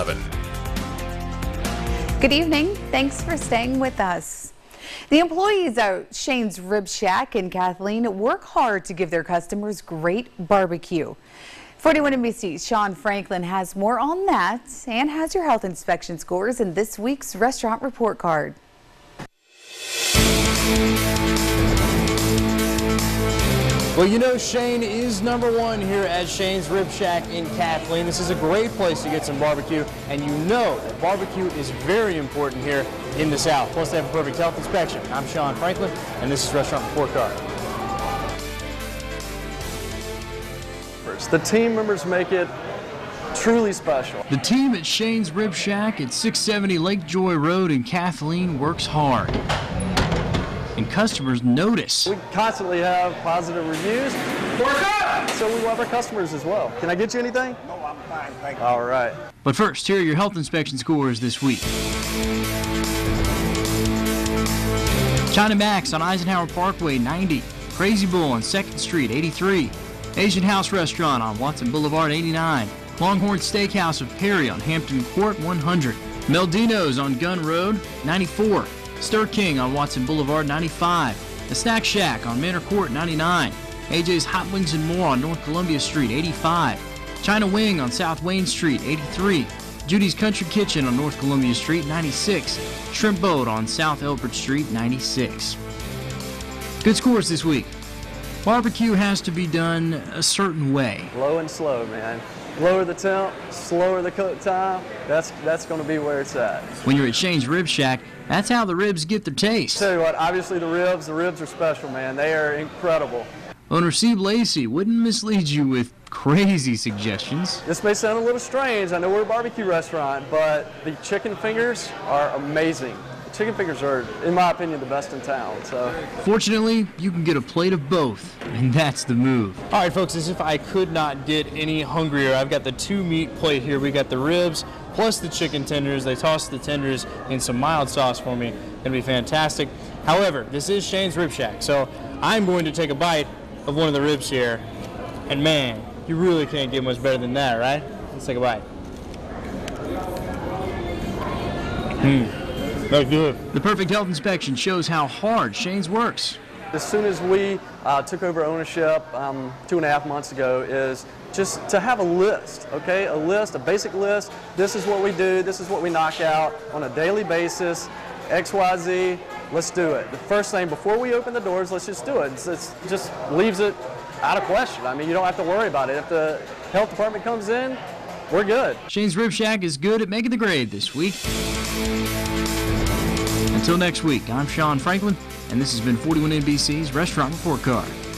11. Good evening. Thanks for staying with us. The employees at Shane's Rib Shack and Kathleen work hard to give their customers great barbecue. 41 NBC's Sean Franklin has more on that and has your health inspection scores in this week's restaurant report card. Well, you know Shane is number one here at Shane's Rib Shack in Kathleen. This is a great place to get some barbecue, and you know that barbecue is very important here in the South. Plus, they have a perfect health inspection. I'm Sean Franklin, and this is Restaurant Report Card. The team members make it truly special. The team at Shane's Rib Shack at 670 Lake Joy Road in Kathleen works hard. And customers notice. We constantly have positive reviews. So we love our customers as well. Can I get you anything? No, I'm fine, thank you. All right. But first, here are your health inspection scores this week. China Max on Eisenhower Parkway, 90. Crazy Bull on 2nd Street, 83. Asian House Restaurant on Watson Boulevard, 89. Longhorn Steakhouse of Perry on Hampton Court, 100. Meldino's on Gunn Road, 94. Stir King on Watson Boulevard, 95. The Snack Shack on Manor Court, 99. AJ's Hot Wings and More on North Columbia Street, 85. China Wing on South Wayne Street, 83. Judy's Country Kitchen on North Columbia Street, 96. Shrimp Boat on South Elbert Street, 96. Good scores this week. Barbecue has to be done a certain way. Low and slow, man. Lower the temp, slower the cook time. That's that's going to be where it's at. When you're at Shane's Rib Shack, that's how the ribs get their taste. Tell you what, obviously the ribs, the ribs are special, man. They are incredible. Owner Steve Lacey wouldn't mislead you with crazy suggestions. This may sound a little strange. I know we're a barbecue restaurant, but the chicken fingers are amazing. The chicken fingers are, in my opinion, the best in town. So Fortunately, you can get a plate of both, and that's the move. All right, folks, as if I could not get any hungrier, I've got the two meat plate here. We got the ribs plus the chicken tenders. They tossed the tenders in some mild sauce for me. Gonna be fantastic. However, this is Shane's Rib Shack, so I'm going to take a bite of one of the ribs here. And man, you really can't get much better than that, right? Let's take a bite. Mmm, that's good. The perfect health inspection shows how hard Shane's works. as soon as we uh, took over ownership um, two and a half months ago, is just to have a list, okay? A list, a basic list. This is what we do. This is what we knock out on a daily basis. X, Y, Z. Let's do it. The first thing before we open the doors, let's just do it. It's, it's just leaves it out of question. I mean, you don't have to worry about it. If the health department comes in, we're good. Shane's Rib Shack is good at making the grade this week. Until next week, I'm Sean Franklin, and this has been 41 NBC's Restaurant Report Card.